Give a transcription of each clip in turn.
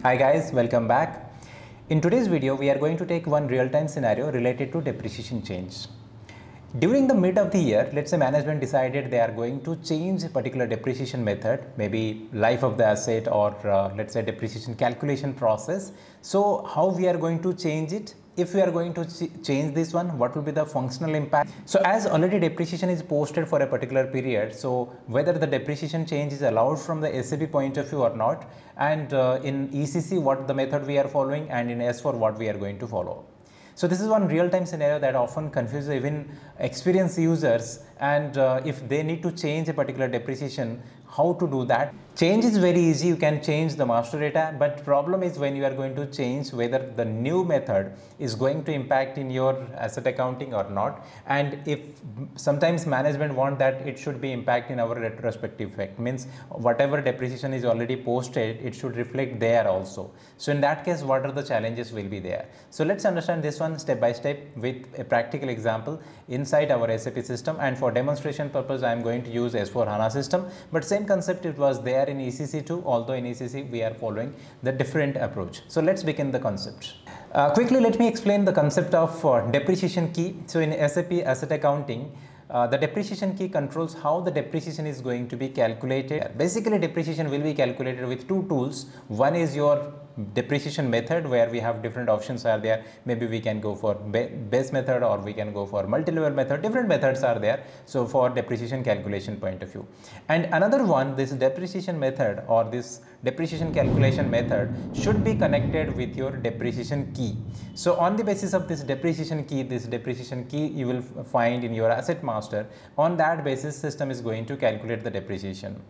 Hi guys, welcome back. In today's video, we are going to take one real-time scenario related to depreciation change. During the mid of the year, let's say management decided they are going to change a particular depreciation method, maybe life of the asset or uh, let's say depreciation calculation process. So how we are going to change it? If we are going to ch change this one, what will be the functional impact? So as already depreciation is posted for a particular period, so whether the depreciation change is allowed from the SAP point of view or not, and uh, in ECC what the method we are following and in S4 what we are going to follow. So this is one real-time scenario that often confuses even experienced users and uh, if they need to change a particular depreciation, how to do that. Change is very easy, you can change the master data, but problem is when you are going to change whether the new method is going to impact in your asset accounting or not. And if sometimes management want that it should be impact in our retrospective effect, means whatever depreciation is already posted, it should reflect there also. So in that case, what are the challenges will be there? So let's understand this one step by step with a practical example inside our SAP system. And for demonstration purpose, I am going to use S4 HANA system, but same concept it was there in ECC too, although in ECC we are following the different approach. So let's begin the concept. Uh, quickly, let me explain the concept of uh, depreciation key. So in SAP asset accounting, uh, the depreciation key controls how the depreciation is going to be calculated. Basically, depreciation will be calculated with two tools. One is your depreciation method where we have different options are there. Maybe we can go for base method or we can go for multi-level method. Different methods are there. So for depreciation calculation point of view. And another one this depreciation method or this depreciation calculation method should be connected with your depreciation key. So on the basis of this depreciation key this depreciation key you will find in your asset master. On that basis system is going to calculate the depreciation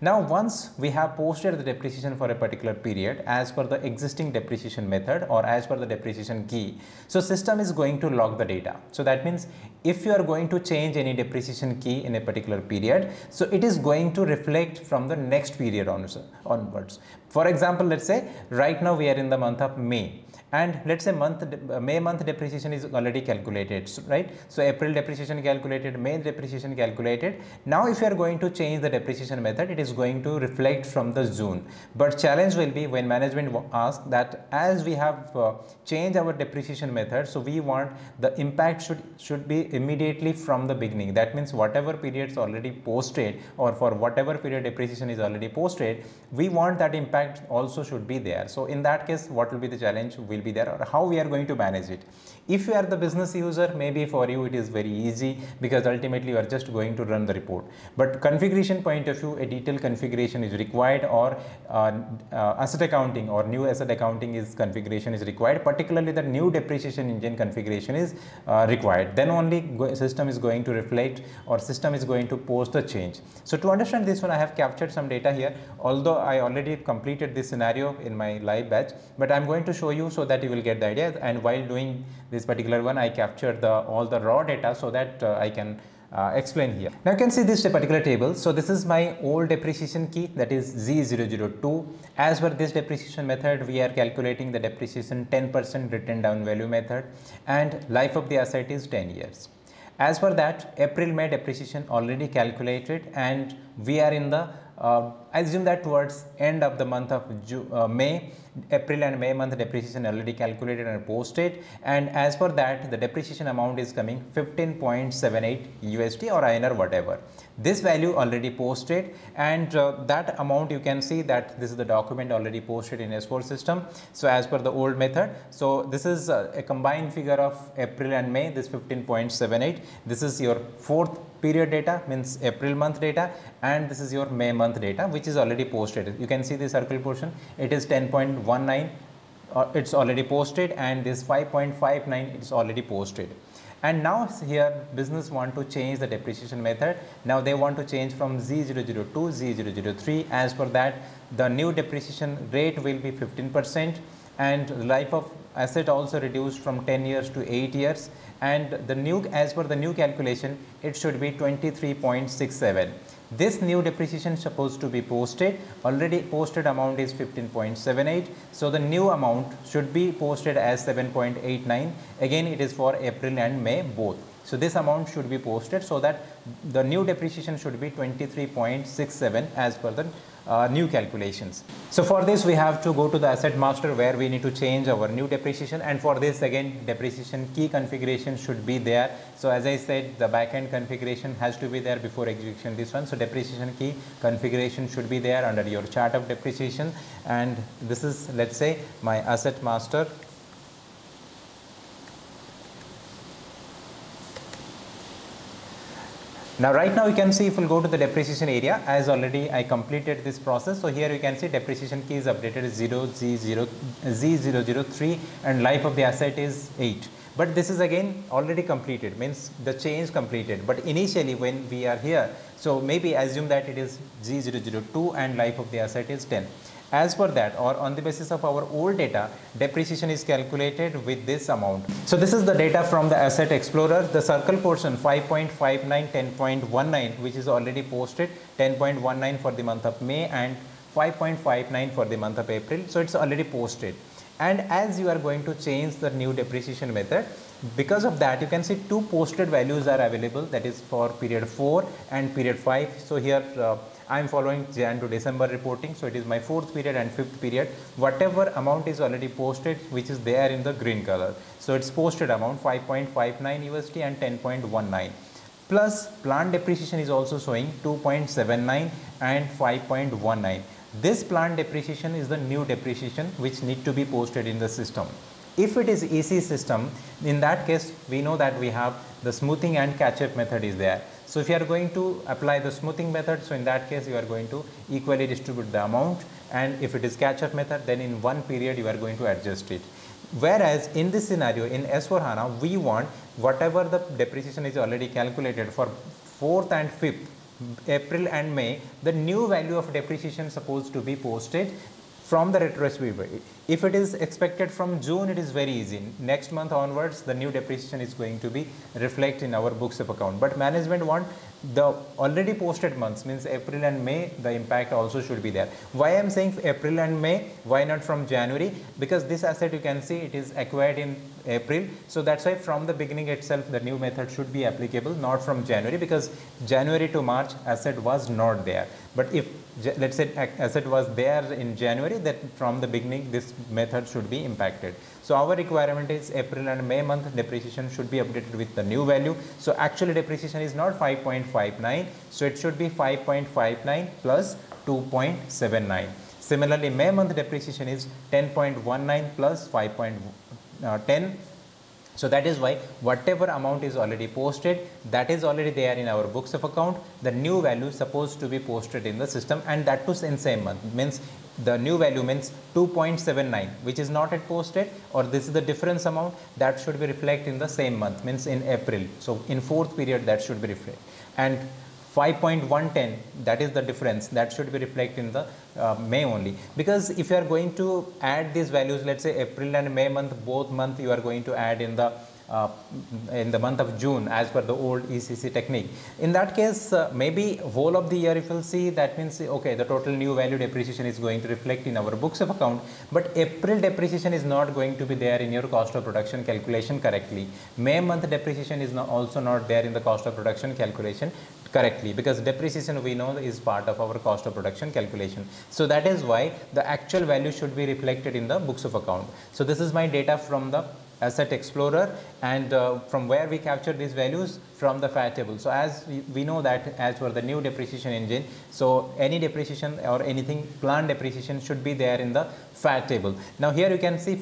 now once we have posted the depreciation for a particular period as per the existing depreciation method or as per the depreciation key, so system is going to log the data. So that means if you are going to change any depreciation key in a particular period, so it is going to reflect from the next period onwards. For example, let's say right now we are in the month of May and let's say month May month depreciation is already calculated right? So April depreciation calculated May depreciation calculated. Now if you are going to change the depreciation method it is going to reflect from the June. But challenge will be when management asks that as we have uh, changed our depreciation method so we want the impact should should be immediately from the beginning. That means whatever periods already posted or for whatever period depreciation is already posted we want that impact also should be there. So in that case what will be the challenge? We will be there or how we are going to manage it. If you are the business user, maybe for you it is very easy because ultimately you are just going to run the report. But configuration point of view, a detailed configuration is required or uh, uh, asset accounting or new asset accounting is configuration is required, particularly the new depreciation engine configuration is uh, required. Then only system is going to reflect or system is going to post the change. So to understand this one, I have captured some data here, although I already completed this scenario in my live batch, but I'm going to show you so that you will get the idea and while doing this particular one I captured the all the raw data so that uh, I can uh, explain here. Now you can see this particular table. So this is my old depreciation key that is Z002. As per this depreciation method, we are calculating the depreciation 10% written down value method and life of the asset is 10 years. As for that, April May depreciation already calculated and we are in the uh, I assume that towards end of the month of uh, May, April and May month depreciation already calculated and posted and as per that the depreciation amount is coming 15.78 USD or INR whatever. This value already posted and uh, that amount you can see that this is the document already posted in S4 system. So as per the old method, so this is uh, a combined figure of April and May this 15.78. This is your fourth period data means April month data and this is your May month data which is already posted. You can see the circle portion it is 10.19 uh, it's already posted and this 5.59 it's already posted. And now here business want to change the depreciation method. Now they want to change from Z002 Z003 as per that the new depreciation rate will be 15% and life of asset also reduced from 10 years to 8 years and the new as per the new calculation it should be 23.67 this new depreciation is supposed to be posted. Already posted amount is 15.78 so the new amount should be posted as 7.89 again it is for april and may both. So this amount should be posted so that the new depreciation should be 23.67 as per the uh, new calculations. So for this we have to go to the asset master where we need to change our new depreciation and for this again depreciation key configuration should be there. So as I said the backend configuration has to be there before execution this one. So depreciation key configuration should be there under your chart of depreciation and this is let's say my asset master Now right now you can see if we'll go to the depreciation area as already I completed this process. So here you can see depreciation key is updated 0 Z0 Z003 and life of the asset is 8. But this is again already completed means the change completed but initially when we are here so maybe assume that it is Z002 and life of the asset is 10. As per that or on the basis of our old data, depreciation is calculated with this amount. So this is the data from the Asset Explorer. The circle portion 5.59, 10.19 which is already posted, 10.19 for the month of May and 5.59 for the month of April. So it's already posted. And as you are going to change the new depreciation method, because of that you can see two posted values are available that is for period 4 and period 5. So here uh, I am following Jan to December reporting. So it is my fourth period and fifth period. Whatever amount is already posted, which is there in the green color. So it's posted amount 5.59 USD and 10.19 plus planned depreciation is also showing 2.79 and 5.19 this planned depreciation is the new depreciation which need to be posted in the system if it is ECC system in that case we know that we have the smoothing and catch up method is there so if you are going to apply the smoothing method, so in that case you are going to equally distribute the amount and if it is catch-up method then in one period you are going to adjust it. Whereas in this scenario in S4 HANA we want whatever the depreciation is already calculated for 4th and 5th April and May the new value of depreciation supposed to be posted from the retrospective. If it is expected from June, it is very easy. Next month onwards, the new depreciation is going to be reflect in our books of account. But management want the already posted months means April and May, the impact also should be there. Why I am saying April and May, why not from January? Because this asset you can see it is acquired in April. So that's why from the beginning itself, the new method should be applicable, not from January because January to March asset was not there. But if let's say asset was there in January, that from the beginning this method should be impacted. So our requirement is April and May month depreciation should be updated with the new value. So actually depreciation is not 5.59, so it should be 5.59 plus 2.79. Similarly, May month depreciation is 10.19 plus 5.59 uh, 10 so that is why whatever amount is already posted that is already there in our books of account the new value is supposed to be posted in the system and that too in same month means the new value means 2.79 which is not yet posted or this is the difference amount that should be reflected in the same month means in April. So in fourth period that should be reflected. and 5.110 that is the difference that should be reflected in the uh, May only because if you are going to add these values let's say April and May month both month you are going to add in the uh, in the month of June as per the old ECC technique. In that case, uh, maybe whole of the year if you'll see that means okay the total new value depreciation is going to reflect in our books of account but April depreciation is not going to be there in your cost of production calculation correctly. May month depreciation is not also not there in the cost of production calculation correctly because depreciation we know is part of our cost of production calculation. So that is why the actual value should be reflected in the books of account. So this is my data from the asset explorer and uh, from where we capture these values from the FAT table. So as we, know that as for the new depreciation engine, so any depreciation or anything planned depreciation should be there in the FAT table. Now here you can see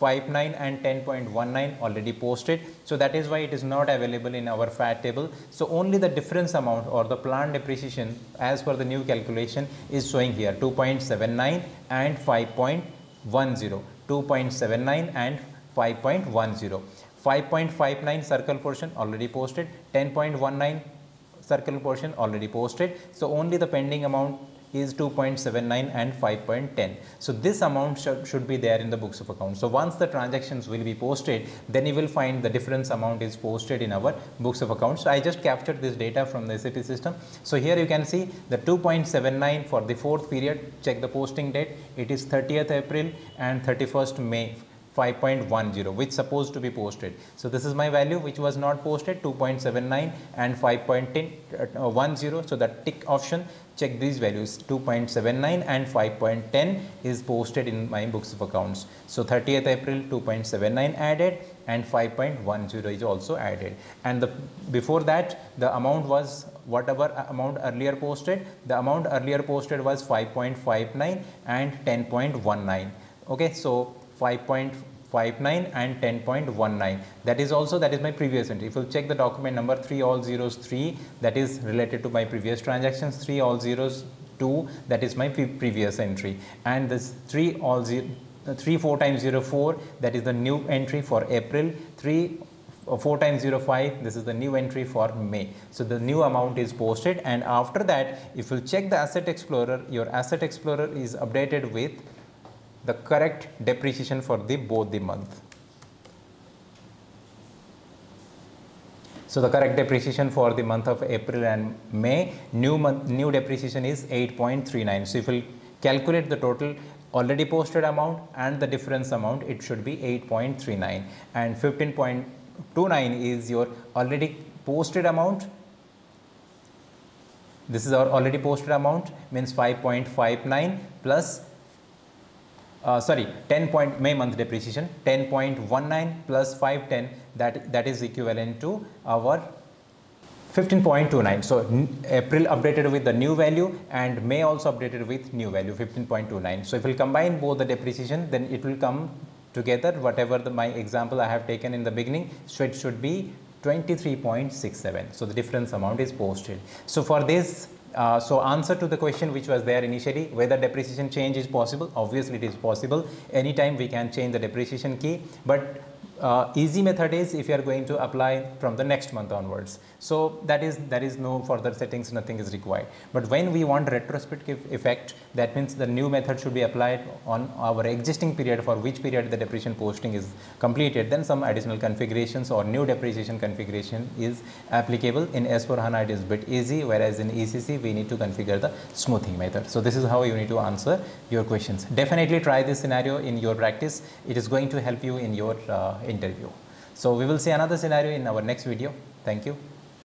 5.59 and 10.19 already posted. So that is why it is not available in our FAT table. So only the difference amount or the planned depreciation as per the new calculation is showing here 2.79 and 5.10. 2.79 and 5.10. 5.59 circle portion already posted, 10.19 circle portion already posted. So only the pending amount is 2.79 and 5.10. So this amount should, should be there in the books of accounts. So once the transactions will be posted, then you will find the difference amount is posted in our books of accounts. So I just captured this data from the SAP system. So here you can see the 2.79 for the fourth period. Check the posting date. It is 30th April and 31st May 5.10 which supposed to be posted. So this is my value which was not posted 2.79 and 5.10 uh, so that tick option check these values 2.79 and 5.10 is posted in my books of accounts. So 30th April 2.79 added and 5.10 is also added and the before that the amount was whatever amount earlier posted the amount earlier posted was 5.59 and 10.19 okay so 5.59 and 10.19 that is also that is my previous entry. If you check the document number 3 all zeros 3 that is related to my previous transactions. 3 all zeros 2 that is my previous entry. And this 3 all 0 3 4 times 0 4 that is the new entry for April. 3 uh, 4 times 0 5 this is the new entry for May. So the new amount is posted. And after that if you check the asset explorer your asset explorer is updated with the correct depreciation for the both the month. So the correct depreciation for the month of April and May new month new depreciation is 8.39. So if you calculate the total already posted amount and the difference amount it should be 8.39 and 15.29 is your already posted amount this is our already posted amount means 5.59 plus uh, sorry 10 point May month depreciation 10.19 plus 510 that that is equivalent to our 15.29 so April updated with the new value and May also updated with new value 15.29 so if we combine both the depreciation then it will come together whatever the, my example I have taken in the beginning so it should be 23.67 so the difference amount is posted. So for this uh, so answer to the question which was there initially whether depreciation change is possible obviously it is possible. Anytime we can change the depreciation key but uh, easy method is if you are going to apply from the next month onwards. So that is that is no further settings, nothing is required. But when we want retrospective effect, that means the new method should be applied on our existing period for which period the depreciation posting is completed. Then some additional configurations or new depreciation configuration is applicable. In S4HANA it is bit easy, whereas in ECC we need to configure the smoothing method. So this is how you need to answer your questions. Definitely try this scenario in your practice. It is going to help you in your uh, interview. So we will see another scenario in our next video. Thank you.